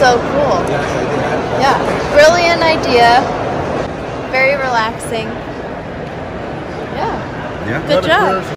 so cool. Yeah, brilliant idea. Very relaxing. Yeah, Yeah. good job.